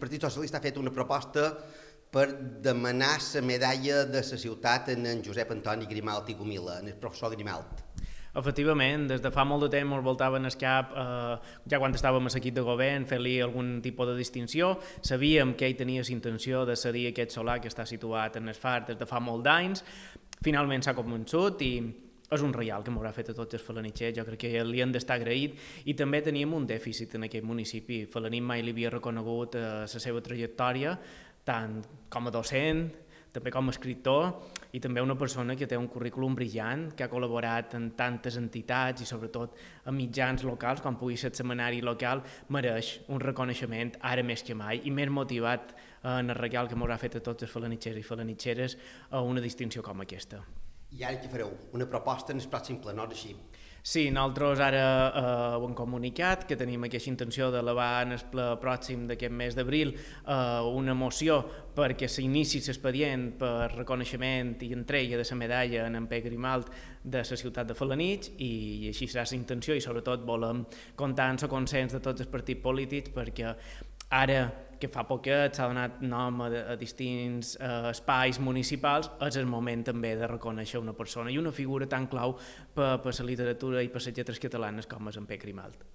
El Partit Socialista ha fet una proposta per demanar la medalla de la ciutat en, en Josep Antoni Grimalt i Gomila, en el professor Grimalt. Efectivament, des de fa molt de temps ens voltaven el cap, eh, ja quan estàvem a l'equip de govern, fer-li algun tipus de distinció. Sabíem que ell tenia la intenció de cedir aquest solar que està situat en el far des de fa molt d'anys. Finalment s'ha convençut i és un reial que m'haurà fet a tots els falanitxers, jo crec que li han d'estar agraït i també teníem un dèficit en aquest municipi. Falanit mai li havia reconegut eh, la seva trajectòria, tant com a docent, també com a escriptor i també una persona que té un currículum brillant, que ha col·laborat en tantes entitats i sobretot en mitjans locals, com pugui ser el seminari local, mereix un reconeixement ara més que mai i més motivat en el regal que m'haurà fet a tots els falanitxers i falanitxeres a una distinció com aquesta. I ara què fareu? Una proposta en el pròxim ple, no així? Sí, nosaltres ara eh, ho hem comunicat, que tenim aquesta intenció d'elevar en el ple pròxim d'aquest mes d'abril eh, una moció perquè s'inici l'expedient per reconeixement i entrega de la medalla en P. Grimalt de la ciutat de Falanich i, i així serà la intenció i sobretot volem comptar amb el consens de tots els partits polítics perquè ara que fa poquet s'ha donat nom a, a distints eh, espais municipals, és el moment també de reconèixer una persona i una figura tan clau per, per la literatura i per les lletres catalanes com és en P. Grimalt.